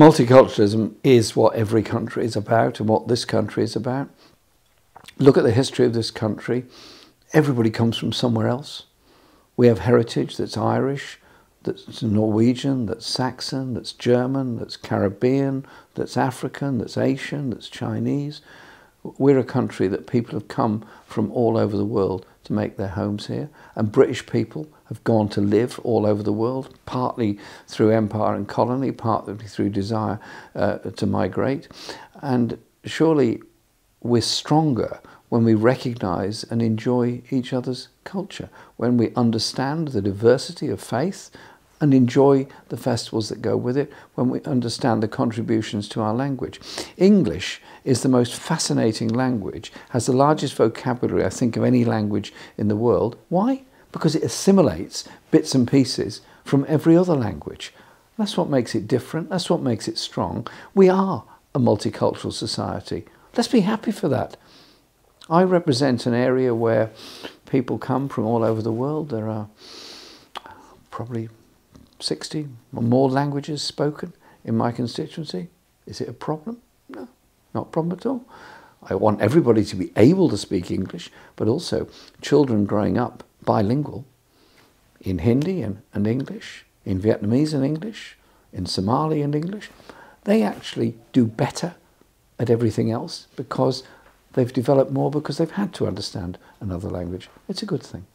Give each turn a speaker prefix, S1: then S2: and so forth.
S1: multiculturalism is what every country is about and what this country is about. Look at the history of this country. Everybody comes from somewhere else. We have heritage that's Irish, that's Norwegian, that's Saxon, that's German, that's Caribbean, that's African, that's Asian, that's Chinese. We're a country that people have come from all over the world to make their homes here. And British people have gone to live all over the world, partly through empire and colony, partly through desire uh, to migrate. And surely we're stronger when we recognize and enjoy each other's culture, when we understand the diversity of faith and enjoy the festivals that go with it, when we understand the contributions to our language. English is the most fascinating language, has the largest vocabulary, I think, of any language in the world. Why? Because it assimilates bits and pieces from every other language. That's what makes it different, that's what makes it strong. We are a multicultural society. Let's be happy for that. I represent an area where people come from all over the world. There are probably 60 or more languages spoken in my constituency. Is it a problem? No, not a problem at all. I want everybody to be able to speak English, but also children growing up bilingual in Hindi and, and English, in Vietnamese and English, in Somali and English, they actually do better at everything else because they've developed more because they've had to understand another language. It's a good thing.